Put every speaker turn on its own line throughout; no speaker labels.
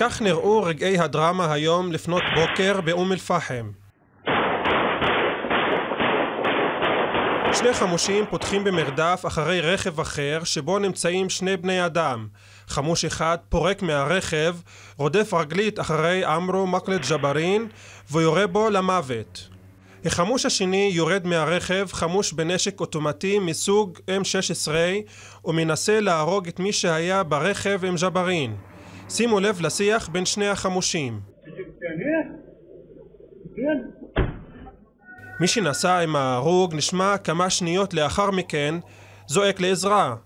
כך נראו רגעי הדרמה היום לפנות בוקר באום אל-פחם. שני חמושים פותחים במרדף אחרי רכב אחר שבו נמצאים שני בני אדם. חמוש אחד פורק מהרכב, רודף רגלית אחרי עמרו מקלד ג'בארין ויורה בו למוות. החמוש השני יורד מהרכב חמוש בנשק אוטומטי מסוג M16 ומנסה להרוג את מי שהיה ברכב עם ג'בארין. שימו לב לשיח בין שני החמושים. מי שנסע עם ההרוג נשמע כמה שניות לאחר מכן זועק לעזרה.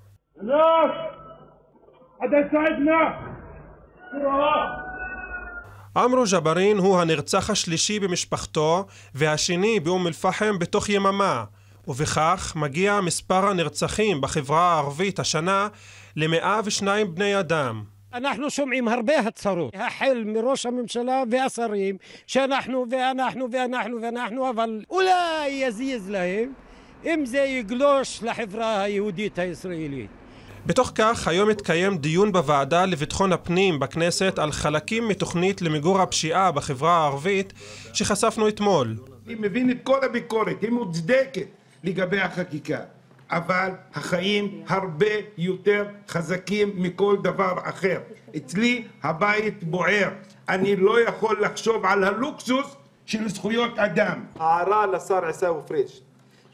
עמרו ג'בארין הוא הנרצח השלישי במשפחתו והשני באום אל-פחם בתוך יממה ובכך מגיע מספר הנרצחים בחברה הערבית השנה למאה ושניים בני אדם.
אנחנו שומעים הרבה הצהרות, החל מראש הממשלה והשרים, שאנחנו ואנחנו ואנחנו ואנחנו, אבל אולי יזיז להם אם זה יגלוש לחברה היהודית הישראלית.
בתוך כך, היום התקיים דיון בוועדה לביטחון הפנים בכנסת על חלקים מתוכנית למיגור הפשיעה בחברה הערבית שחשפנו אתמול.
אני מבין את כל הביקורת, היא מוצדקת לגבי החקיקה. אבל החיים הרבה יותר חזקים מכל דבר אחר. אצלי הבית בוער, אני לא יכול לחשוב על הלוקסוס של זכויות אדם.
הערה לשר עיסאווי פריג'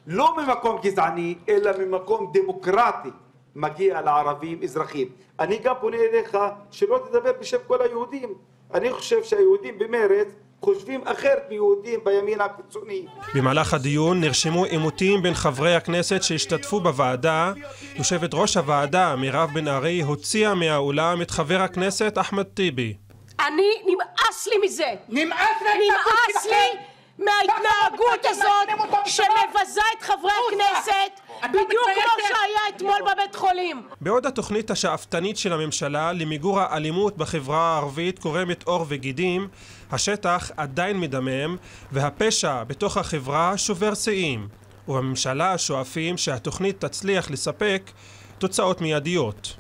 לא ממקום גזעני, אלא ממקום דמוקרטי מגיע לערבים אזרחים. אני גם פונה אליך שלא תדבר בשם כל היהודים. אני חושב שהיהודים במרץ חושבים אחרת מיהודים בימין הקיצוני.
במהלך הדיון נרשמו עימותים בין חברי הכנסת שהשתתפו בוועדה. יושבת ראש הוועדה מירב בן ארי הוציאה מהאולם את חבר הכנסת אחמד טיבי.
אני, נמאס לי מזה.
נמאס
נמאס לי מההתנהגות הזאת שמבזה את חברי הכנסת בדיוק כמו שהיה אתמול בבית חולים.
בעוד התוכנית השאפתנית של הממשלה למיגור האלימות בחברה הערבית קורמת עור וגידים, השטח עדיין מדמם והפשע בתוך החברה שובר שיאים. ובממשלה שואפים שהתוכנית תצליח לספק תוצאות מיידיות.